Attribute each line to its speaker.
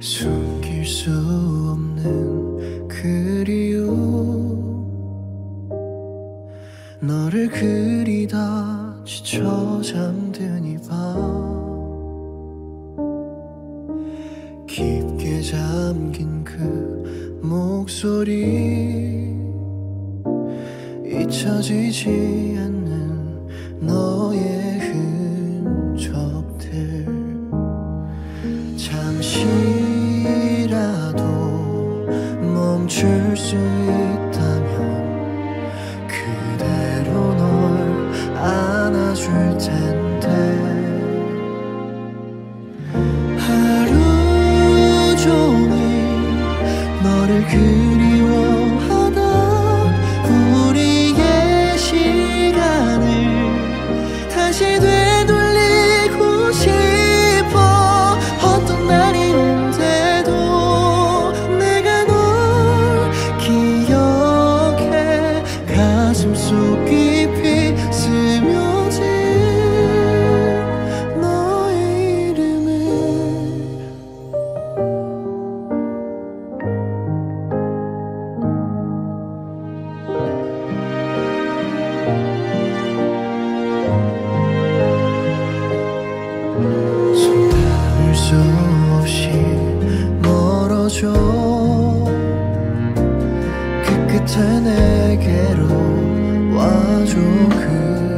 Speaker 1: 숨길 수 없는 그리움. 너를 그리다 지쳐 잠든 이밤. 깊게 잠긴 그 목소리. 잊혀지지 않는 너의 흔적들. 잠시라도 멈출 수 있다면 손 닿을 수 없이 멀어져 깨끗한 내게로 와줘 그